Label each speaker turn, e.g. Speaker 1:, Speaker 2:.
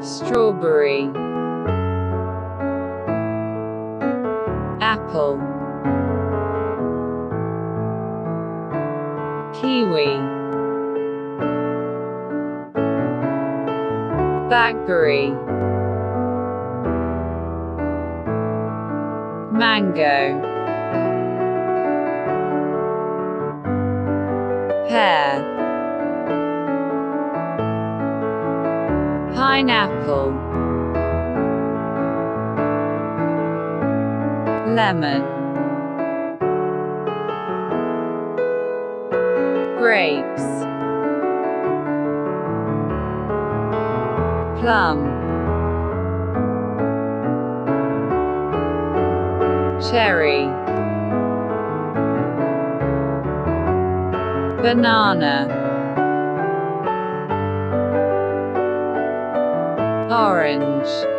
Speaker 1: strawberry. Apple. Kiwi. Blackberry. Mango. Pear pineapple lemon grapes plum cherry banana orange